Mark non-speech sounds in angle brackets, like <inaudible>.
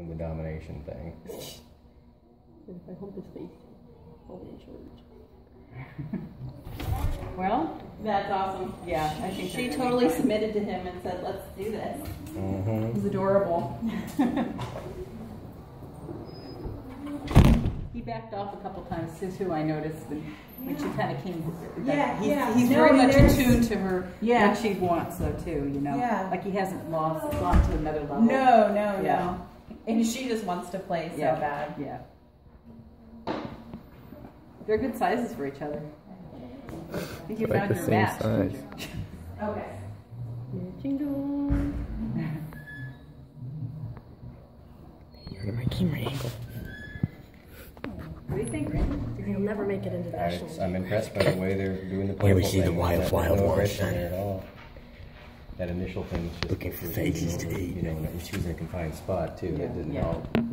doing the domination thing. If I hump his face, I'll be in charge. <laughs> Well, That's awesome. yeah, I think She totally gonna submitted to him and said, let's do this. Mm-hmm. fine. He's adorable. <laughs> he backed off a couple times too, who I noticed, when, when she kind of came. Yeah, he's, yeah. He's No, very much there's- attuned to her, Yeah. what she wants though too, you know? Yeah. Like he hasn't lost, gone to another level. No, no, Yeah. no. And she just wants to play so Yeah. bad. Yeah. They're good sizes for each other. I think you Like found the your same match. size. <laughs> Okay. Matching dog. You're under my camera angle. What do you think, Randy? He'll never make it into I, nationals. I'm impressed by the way they're doing the Yeah, we see the thing. wild, wild no ones, That initial thing was just Looking for because, veggies to eat. You know, when she was in a confined spot too. Yeah, That didn't yeah. help.